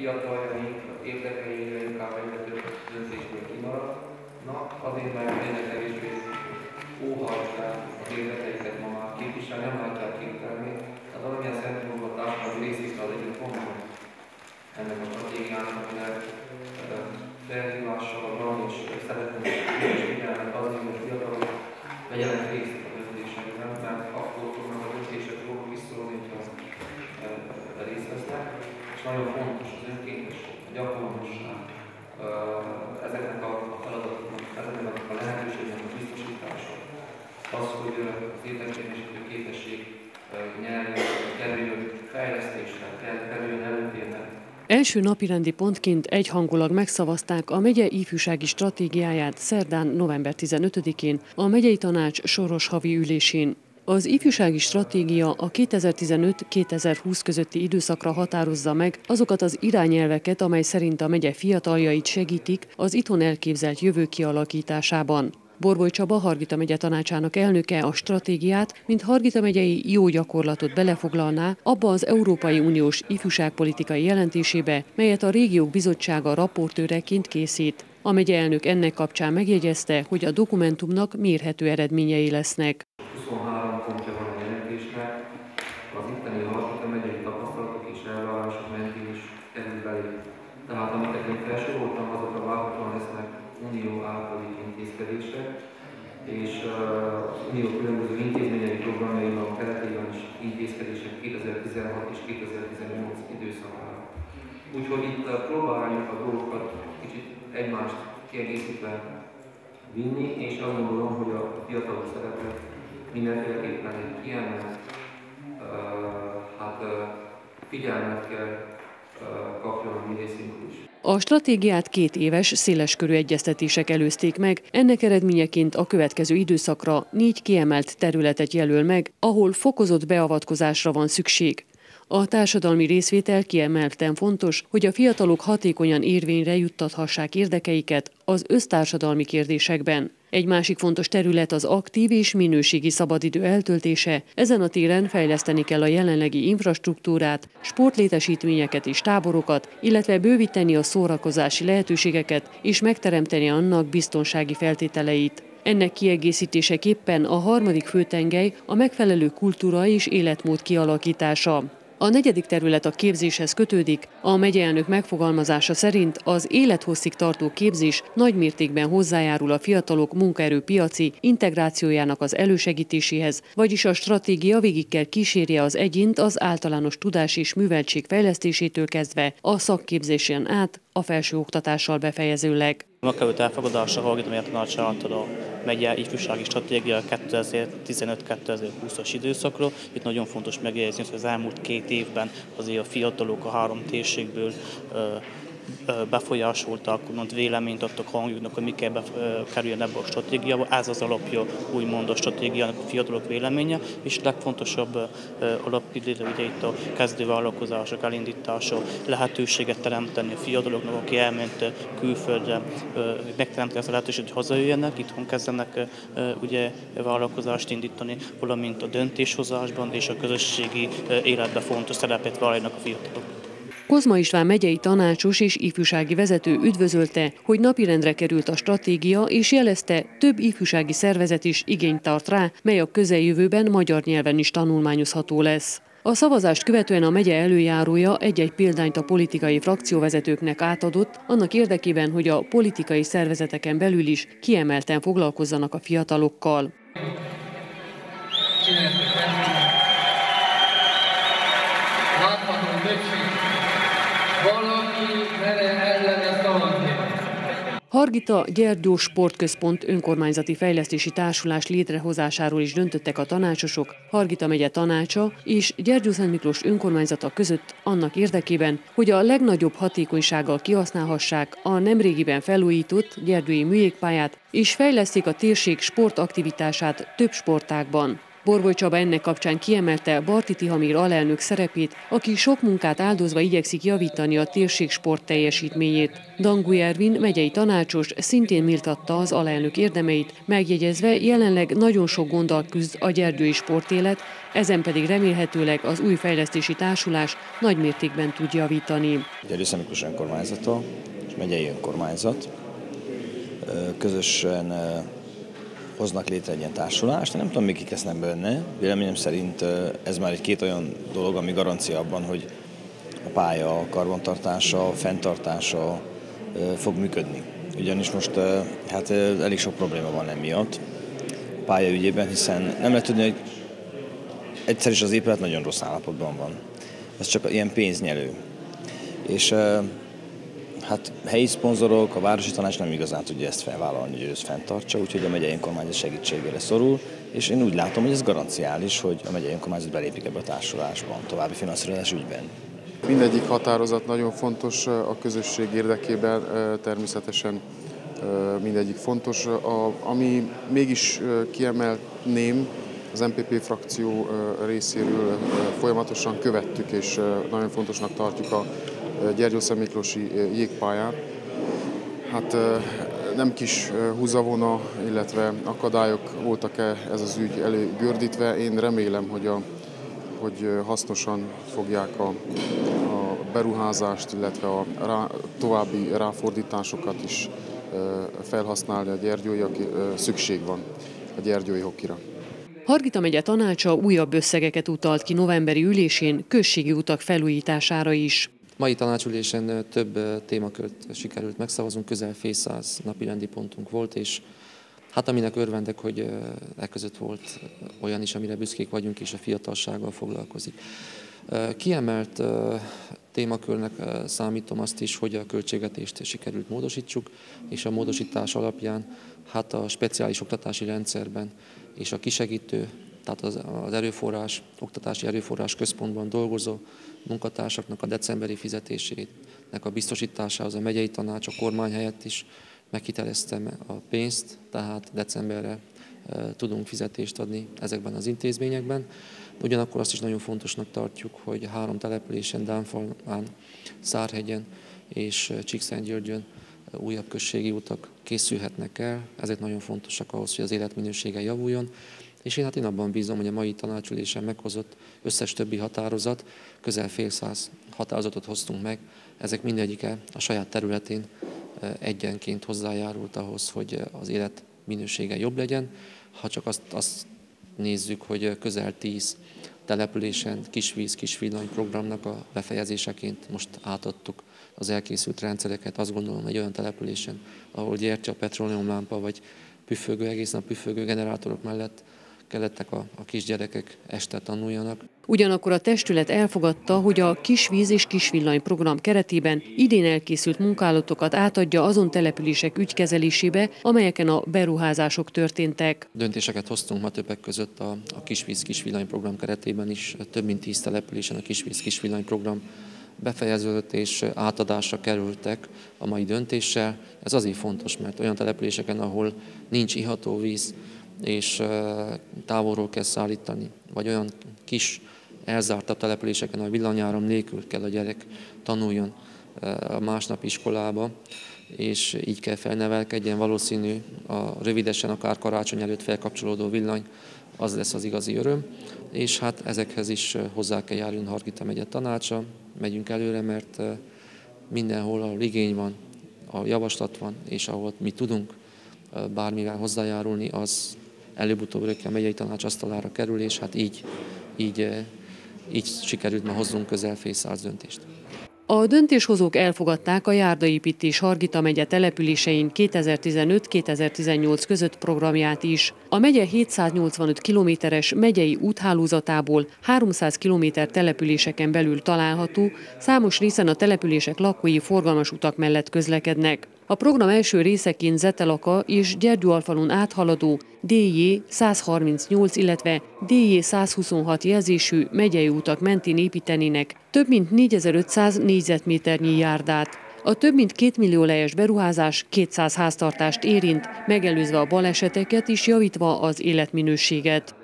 fiataljaink érdekeire inkább egyre több döntésből kimaradnak, azért mert egyre kevésbé óhajtják az érdekeiket ma már képviselni, nem látják képtelni. Tehát valamilyen szempontból a társadalmi részvétel az egyik fontos ennek a stratégiának, amire felhívással van, és szeretnénk is figyelmet adni, hogy fiatalok vegyenek az, érdekképesítő képesség kerüljön előtérnek, Első napirendi pontként egyhangulag megszavazták a megye ifjúsági stratégiáját szerdán november 15-én a megyei tanács soros havi ülésén. Az ifjúsági stratégia a 2015-2020 közötti időszakra határozza meg azokat az irányelveket, amely szerint a megye fiataljait segítik az itthon elképzelt jövő kialakításában. Borboly Csaba, Hargita megye tanácsának elnöke a stratégiát, mint Hargita megyei jó gyakorlatot belefoglalná abba az Európai Uniós ifjúságpolitikai jelentésébe, melyet a Régiók Bizottsága raportőreként készít. A megye elnök ennek kapcsán megjegyezte, hogy a dokumentumnak mérhető eredményei lesznek. 23 pontja van a jelentésnek, az itteni Hargita megyei tapasztalatok és elvárások mentén is kerül belé. Tehát amiket én felsoroltam, azok a várhatóan lesznek unió általi intézkedések, és az unió különböző intézményei programjaiban keretében is intézkedések 2016 és 2018 időszakára. Úgyhogy itt próbáljuk a dolgokat kicsit egymást kiegészítve vinni, és azt gondolom, hogy a fiatalok szerepe mindenféleképpen egy kiemelt, hát figyelmet kell kapjon a mi részünkről is. A stratégiát két éves, széleskörű egyeztetések előzték meg, ennek eredményeként a következő időszakra négy kiemelt területet jelöl meg, ahol fokozott beavatkozásra van szükség. A társadalmi részvétel kiemelten fontos, hogy a fiatalok hatékonyan érvényre juttathassák érdekeiket az össztársadalmi kérdésekben. Egy másik fontos terület az aktív és minőségi szabadidő eltöltése. Ezen a téren fejleszteni kell a jelenlegi infrastruktúrát, sportlétesítményeket és táborokat, illetve bővíteni a szórakozási lehetőségeket és megteremteni annak biztonsági feltételeit. Ennek kiegészítéseképpen a harmadik főtengely a megfelelő kultúra és életmód kialakítása. A negyedik terület a képzéshez kötődik. A megyeelnök megfogalmazása szerint az élethosszig tartó képzés nagy mértékben hozzájárul a fiatalok munkaerőpiaci integrációjának az elősegítéséhez, vagyis a stratégia végig kell kísérje az egyént az általános tudás és műveltség fejlesztésétől kezdve a szakképzésen át a felsőoktatással befejezőleg. Ma került elfogadásra a tanácsától a megye ifjúsági stratégia 2015-2020-as időszakról. Itt nagyon fontos megjegyezni, hogy az elmúlt két évben azért a fiatalok a három térségből befolyásoltak, úgymond véleményt adtak hangjuknak, hogy mi kell kerüljön ebbe a stratégiába. Ez az alapja úgymond a stratégiának a fiatalok véleménye, és legfontosabb alapidő ugye itt a kezdővállalkozások elindítása, lehetőséget teremteni a fiataloknak, aki elment külföldre, megteremteni ezt a lehetőséget, hogy hazajöjjenek, itthon kezdenek ugye vállalkozást indítani, valamint a döntéshozásban és a közösségi életben fontos szerepet vállalnak a fiatalok. Kozma István megyei tanácsos és ifjúsági vezető üdvözölte, hogy napirendre került a stratégia, és jelezte, több ifjúsági szervezet is igényt tart rá, mely a közeljövőben magyar nyelven is tanulmányozható lesz. A szavazást követően a megye előjárója egy-egy példányt a politikai frakcióvezetőknek átadott, annak érdekében, hogy a politikai szervezeteken belül is kiemelten foglalkozzanak a fiatalokkal. Hargita Gyergyó Sportközpont önkormányzati fejlesztési társulás létrehozásáról is döntöttek a tanácsosok, Hargita megye tanácsa és Gyergyó Szent Miklós önkormányzata között annak érdekében, hogy a legnagyobb hatékonysággal kihasználhassák a nemrégiben felújított Gyergyói műjégpályát és fejleszték a térség sportaktivitását több sportágban. Borboly Csaba ennek kapcsán kiemelte Barti Tihamír alelnök szerepét, aki sok munkát áldozva igyekszik javítani a térség sport teljesítményét. Dangu Ervin, megyei tanácsos, szintén méltatta az alelnök érdemeit, megjegyezve jelenleg nagyon sok gonddal küzd a gyergyői sportélet, ezen pedig remélhetőleg az új fejlesztési társulás nagy mértékben tud javítani. Gyergyőszemiklós önkormányzata és megyei önkormányzat közösen hoznak létre egy ilyen társulást. Nem tudom, kik lesznek benne. Véleményem szerint ez már egy két olyan dolog, ami garancia abban, hogy a pálya a karbantartása, a fenntartása fog működni. Ugyanis most hát elég sok probléma van emiatt a pálya ügyében, hiszen nem lehet tudni, hogy egyszer is az épület nagyon rossz állapotban van. Ez csak ilyen pénznyelő. És Hát helyi szponzorok, a városi tanács nem igazán tudja ezt felvállalni, hogy ezt fenntartsa, úgyhogy a megyei önkormányzat segítségére szorul, és én úgy látom, hogy ez garanciális, hogy a megyei önkormányzat belépik ebbe a társulásban, további finanszírozás ügyben. Mindegyik határozat nagyon fontos a közösség érdekében, természetesen mindegyik fontos. A, ami mégis kiemelném, az MPP frakció részéről folyamatosan követtük, és nagyon fontosnak tartjuk a Gyergyószem Miklósi jégpályán. Hát nem kis húzavona, illetve akadályok voltak-e ez az ügy előgördítve. Én remélem, hogy, a, hogy hasznosan fogják a, a beruházást, illetve a rá, további ráfordításokat is felhasználni a gyergyói, aki szükség van a gyergyói hokira. Hargita megye tanácsa újabb összegeket utalt ki novemberi ülésén községi utak felújítására is. Mai tanácsülésen több témakört sikerült megszavazunk, közel fél száz napi rendi pontunk volt, és hát aminek örvendek, hogy e között volt olyan is, amire büszkék vagyunk, és a fiatalsággal foglalkozik. Kiemelt témakörnek számítom azt is, hogy a költségvetést sikerült módosítsuk, és a módosítás alapján hát a speciális oktatási rendszerben és a kisegítő, tehát az, erőforrás, oktatási erőforrás központban dolgozó munkatársaknak a decemberi fizetésének a biztosításához a megyei tanács, a kormány helyett is meghiteleztem a pénzt, tehát decemberre tudunk fizetést adni ezekben az intézményekben. Ugyanakkor azt is nagyon fontosnak tartjuk, hogy három településen, Dánfalán, Szárhegyen és Csíkszentgyörgyön újabb községi utak készülhetnek el. Ezek nagyon fontosak ahhoz, hogy az életminősége javuljon. És én hát én abban bízom, hogy a mai tanácsülésen meghozott összes többi határozat, közel fél száz határozatot hoztunk meg, ezek mindegyike a saját területén egyenként hozzájárult ahhoz, hogy az élet minősége jobb legyen. Ha csak azt, azt nézzük, hogy közel tíz településen kisvíz, kisvillany programnak a befejezéseként most átadtuk az elkészült rendszereket, azt gondolom egy olyan településen, ahol gyertya, petróleumlámpa vagy püfögő, egész nap püfögő generátorok mellett kellettek a, a kisgyerekek este tanuljanak. Ugyanakkor a testület elfogadta, hogy a kisvíz és kisvillany program keretében idén elkészült munkálatokat átadja azon települések ügykezelésébe, amelyeken a beruházások történtek. Döntéseket hoztunk ma többek között a, a kisvíz kisvillany program keretében is, több mint tíz településen a kisvíz kisvillany program befejeződött és átadásra kerültek a mai döntéssel. Ez azért fontos, mert olyan településeken, ahol nincs iható víz, és távolról kell szállítani, vagy olyan kis elzártabb településeken, a villanyáram nélkül kell a gyerek tanuljon a másnap iskolába, és így kell felnevelkedjen. Valószínű a rövidesen, akár karácsony előtt felkapcsolódó villany, az lesz az igazi öröm, és hát ezekhez is hozzá kell járulni Hargita megye tanácsa, megyünk előre, mert mindenhol, ahol igény van, a javaslat van, és ahol mi tudunk bármivel hozzájárulni, az előbb-utóbb a megyei tanács asztalára kerül, és hát így, így, így sikerült ma hozzunk közel fél döntést. A döntéshozók elfogadták a járdaépítés Hargita megye településein 2015-2018 között programját is. A megye 785 kilométeres megyei úthálózatából 300 kilométer településeken belül található, számos részen a települések lakói forgalmas utak mellett közlekednek. A program első részeként Zetelaka és Gyergyóalfalon áthaladó DJ 138, illetve DJ 126 jelzésű megyei utak mentén építenének több mint 4500 négyzetméternyi járdát. A több mint két millió lejes beruházás 200 háztartást érint, megelőzve a baleseteket és javítva az életminőséget.